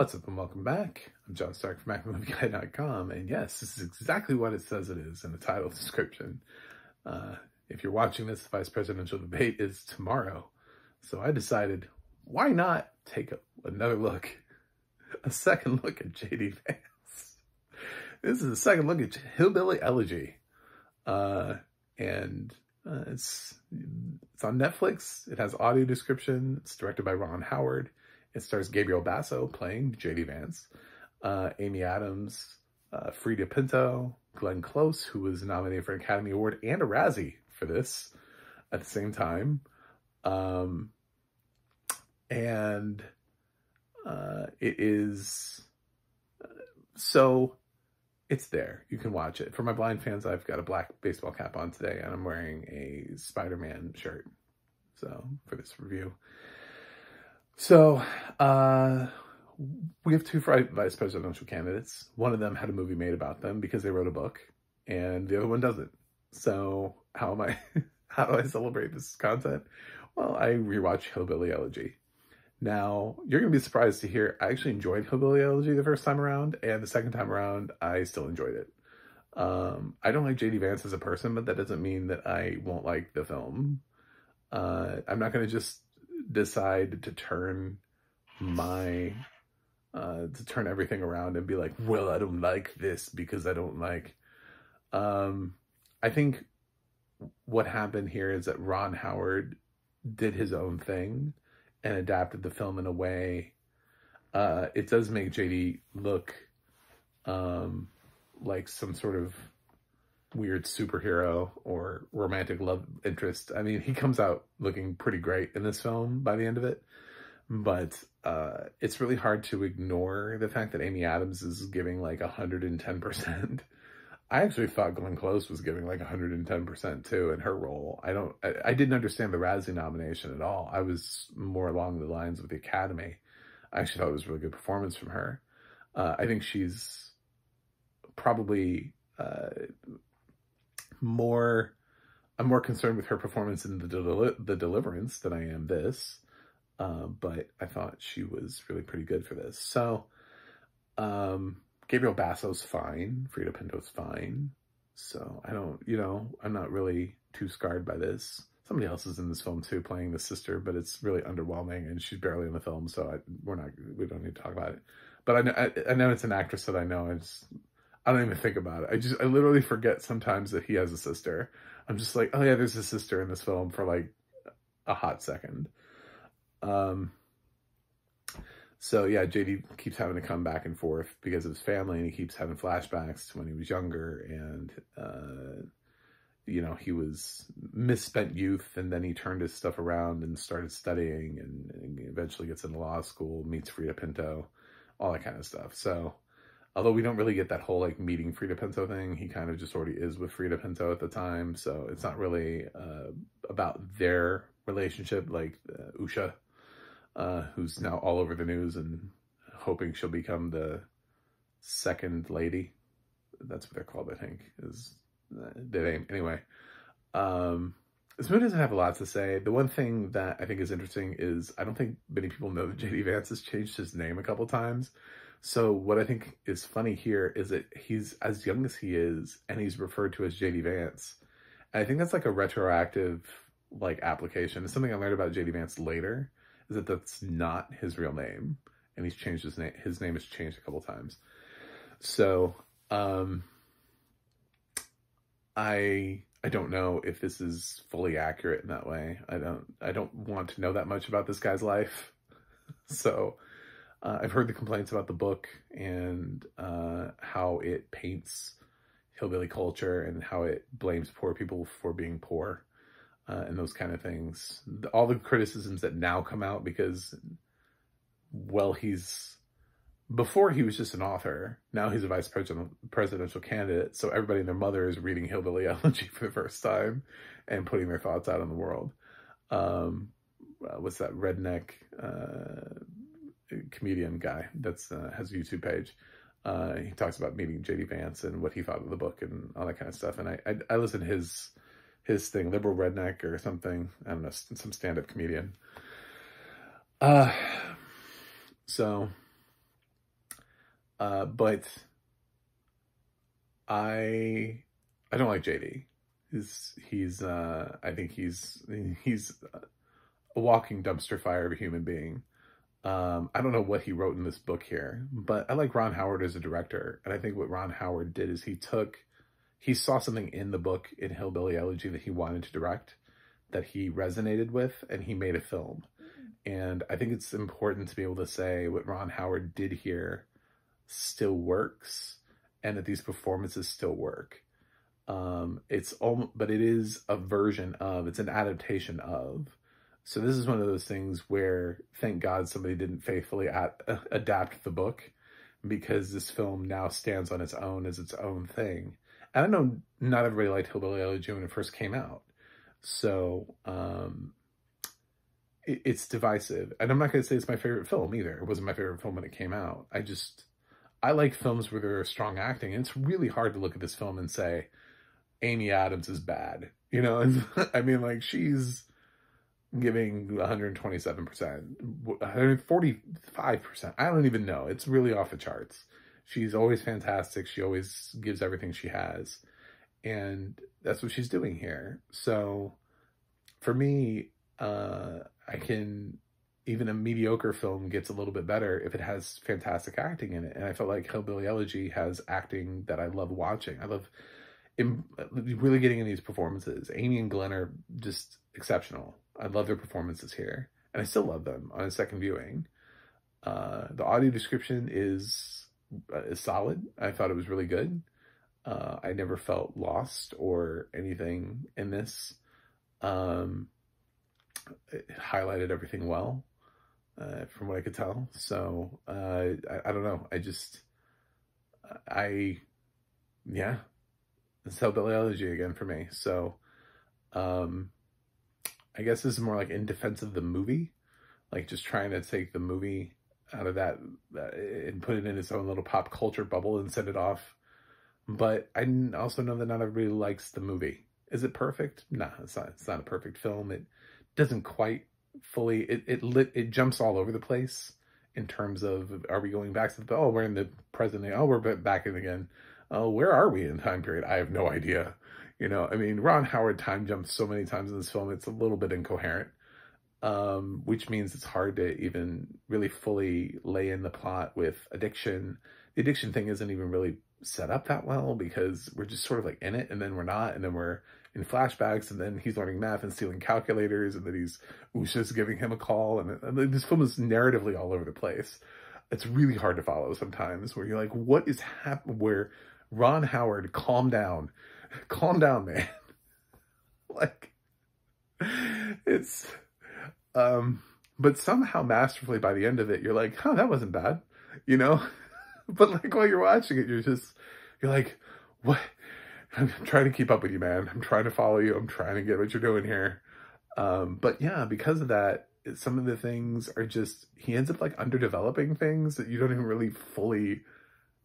What's up and welcome back. I'm John Stark from MacMovieGuy.com and yes, this is exactly what it says it is in the title description. Uh, if you're watching this, the vice presidential debate is tomorrow. So I decided, why not take a, another look, a second look at J.D. Vance. This is a second look at Hillbilly Elegy. Uh, and uh, it's, it's on Netflix. It has audio description. It's directed by Ron Howard. It stars Gabriel Basso playing J.D. Vance, uh, Amy Adams, uh, Freida Pinto, Glenn Close, who was nominated for an Academy Award and a Razzie for this at the same time. Um, and uh, it is so it's there. You can watch it. For my blind fans, I've got a black baseball cap on today, and I'm wearing a Spider-Man shirt. So for this review. So uh, we have two vice presidential candidates. One of them had a movie made about them because they wrote a book, and the other one doesn't. So how am I? how do I celebrate this content? Well, I rewatch Hillbilly Elegy. Now, you're going to be surprised to hear I actually enjoyed Hillbilly Elegy the first time around, and the second time around, I still enjoyed it. Um, I don't like J.D. Vance as a person, but that doesn't mean that I won't like the film. Uh, I'm not going to just decide to turn my, uh, to turn everything around and be like, well, I don't like this because I don't like, um, I think what happened here is that Ron Howard did his own thing and adapted the film in a way. Uh, it does make JD look um, like some sort of weird superhero or romantic love interest. I mean, he comes out looking pretty great in this film by the end of it, but uh, it's really hard to ignore the fact that Amy Adams is giving like 110%. I actually thought Glenn Close was giving like 110% too in her role. I don't, I, I, didn't understand the Razzie nomination at all. I was more along the lines of the Academy. I actually thought it was a really good performance from her. Uh, I think she's probably uh, more, I'm more concerned with her performance in the, del the Deliverance than I am this. Uh, but I thought she was really pretty good for this. So, um, Gabriel Basso's fine. Freida Pinto's fine. So I don't, you know, I'm not really too scarred by this. Somebody else is in this film too, playing the sister, but it's really underwhelming, and she's barely in the film, so I, we're not, we don't need to talk about it. But I know, I, I know it's an actress that I know. I I don't even think about it. I just, I literally forget sometimes that he has a sister. I'm just like, oh yeah, there's a sister in this film for like a hot second. Um, so yeah, JD keeps having to come back and forth because of his family and he keeps having flashbacks to when he was younger and, uh, you know, he was misspent youth and then he turned his stuff around and started studying and, and eventually gets into law school, meets Freida Pinto, all that kind of stuff. So, although we don't really get that whole like meeting Freida Pinto thing, he kind of just already is with Freida Pinto at the time. So it's not really, uh, about their relationship like uh, Usha uh, who's now all over the news and hoping she'll become the second lady. That's what they're called, I think, is the name. Anyway, um, this movie doesn't have a lot to say. The one thing that I think is interesting is I don't think many people know that J.D. Vance has changed his name a couple times. So what I think is funny here is that he's as young as he is and he's referred to as J.D. Vance. And I think that's like a retroactive like application. It's something I learned about J.D. Vance later is that that's not his real name, and he's changed his name. His name has changed a couple times. So, um, I I don't know if this is fully accurate in that way. I don't I don't want to know that much about this guy's life. so, uh, I've heard the complaints about the book and uh, how it paints hillbilly culture and how it blames poor people for being poor uh, and those kind of things. All the criticisms that now come out because, well, he's before he was just an author. Now he's a vice president, presidential candidate. So everybody and their mother is reading Hillbilly Elegy for the first time and putting their thoughts out in the world. Um, uh, what's that redneck uh, comedian guy that's uh, has a YouTube page? Uh, he talks about meeting JD Vance and what he thought of the book and all that kind of stuff. And I, I, I listen to his his thing, liberal redneck or something. I don't know, some stand-up comedian. Uh, so Uh, but I I don't like JD. He's he's uh I think he's he's a walking dumpster fire of a human being. Um, I don't know what he wrote in this book here, but I like Ron Howard as a director. And I think what Ron Howard did is he took, he saw something in the book in Hillbilly Elegy that he wanted to direct, that he resonated with, and he made a film. And I think it's important to be able to say what Ron Howard did here still works and that these performances still work. Um, it's all, but it is a version of, it's an adaptation of. So this is one of those things where, thank God, somebody didn't faithfully at, uh, adapt the book, because this film now stands on its own as its own thing. And I know not everybody liked Hillbilly Elegy when it first came out, so um, it, it's divisive. And I'm not going to say it's my favorite film either. It wasn't my favorite film when it came out. I just I like films where there's strong acting. And it's really hard to look at this film and say Amy Adams is bad. You know, I mean, like she's giving 127%, 145%. I don't even know. It's really off the charts. She's always fantastic. She always gives everything she has. And that's what she's doing here. So for me, uh, I can even a mediocre film gets a little bit better if it has fantastic acting in it. And I felt like Hillbilly Elegy has acting that I love watching. I love really getting in these performances. Amy and Glenn are just exceptional. I love their performances here, and I still love them on a second viewing. Uh, the audio description is uh, is solid. I thought it was really good. Uh, I never felt lost or anything in this. Um, it highlighted everything well uh, from what I could tell. So uh, I, I, don't know. I just I yeah, it's Hillbilly Elegy again for me. So um, I guess this is more like in defense of the movie, like just trying to take the movie out of that uh, and put it in its own little pop culture bubble and send it off. But I also know that not everybody likes the movie. Is it perfect? Nah, it's not. It's not a perfect film. It doesn't quite fully it it lit it jumps all over the place in terms of are we going back to the oh we're in the present oh we're back in again oh where are we in time period i have no idea you know i mean ron howard time jumps so many times in this film it's a little bit incoherent um, which means it's hard to even really fully lay in the plot with addiction the addiction thing isn't even really set up that well because we're just sort of like in it and then we're not and then we're in flashbacks, and then he's learning math and stealing calculators, and then he's Usha's giving him a call, and, and this film is narratively all over the place. It's really hard to follow sometimes, where you're like, what is happening? Where Ron Howard, calm down, calm down, man. like, it's, um, but somehow masterfully by the end of it, you're like, huh, that wasn't bad, you know? but like while you're watching it, you're just, you're like, what? I'm trying to keep up with you, man. I'm trying to follow you. I'm trying to get what you're doing here. Um, but yeah, because of that, some of the things are just, he ends up like underdeveloping things that you don't even really fully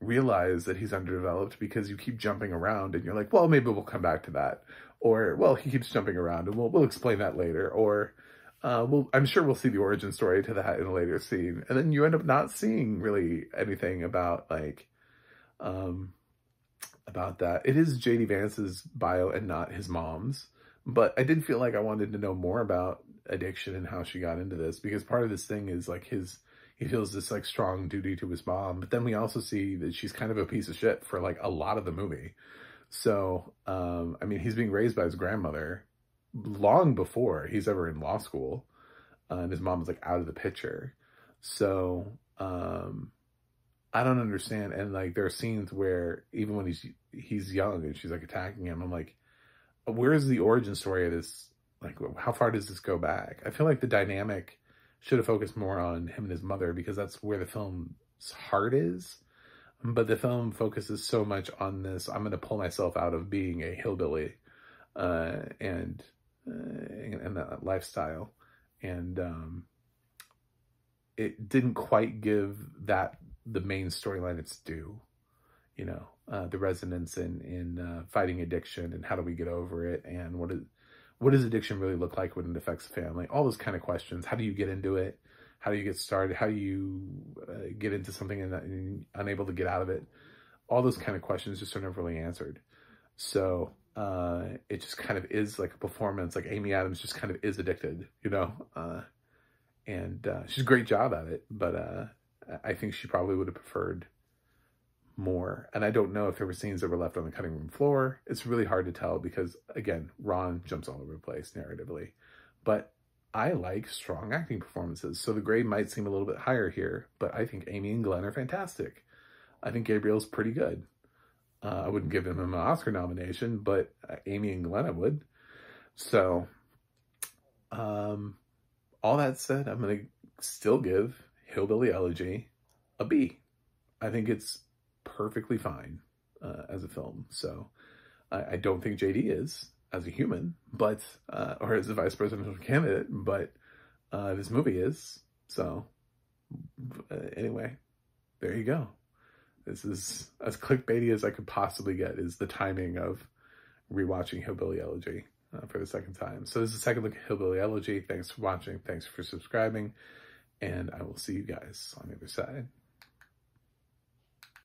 realize that he's underdeveloped because you keep jumping around and you're like, well, maybe we'll come back to that. Or, well, he keeps jumping around and we'll, we'll explain that later. Or, uh, well, I'm sure we'll see the origin story to that in a later scene. And then you end up not seeing really anything about like, um, about that. It is JD Vance's bio and not his mom's, but I did feel like I wanted to know more about addiction and how she got into this because part of this thing is like his he feels this like strong duty to his mom, but then we also see that she's kind of a piece of shit for like a lot of the movie. So, um, I mean, he's being raised by his grandmother long before he's ever in law school, uh, and his mom was like out of the picture. So, um, I don't understand. And like there are scenes where even when he's he's young and she's like attacking him, I'm like, where is the origin story of this? Like, how far does this go back? I feel like the dynamic should have focused more on him and his mother because that's where the film's heart is. But the film focuses so much on this. I'm going to pull myself out of being a hillbilly uh, and, uh, and that lifestyle. And um, it didn't quite give that the main storyline it's due. You know, uh, the resonance in in uh, fighting addiction and how do we get over it and what is what does addiction really look like when it affects the family? All those kind of questions. How do you get into it? how do you get started? How do you uh, get into something and, and, unable to get out of it? All those kind of questions just are never really answered. So uh, it just kind of is like a performance. Like Amy Adams just kind of is addicted, you know. Uh, and uh, she's a great job at it, but uh, I think she probably would have preferred more. And I don't know if there were scenes that were left on the cutting room floor. It's really hard to tell because, again, Ron jumps all over the place narratively. But I like strong acting performances, so the grade might seem a little bit higher here, but I think Amy and Glenn are fantastic. I think Gabriel's pretty good. Uh, I wouldn't give him an Oscar nomination, but uh, Amy and Glenn I would. So, um, all that said, I'm going to still give Hillbilly Elegy a B. I think it's perfectly fine uh, as a film. So I, I, don't think JD is as a human, but uh, or as a vice presidential candidate, but uh, this movie is. So uh, anyway, there you go. This is as clickbaity as I could possibly get. Is the timing of rewatching Hillbilly Elegy uh, for the second time. So this is the second look at Hillbilly Elegy. Thanks for watching. Thanks for subscribing. And I will see you guys on the other side.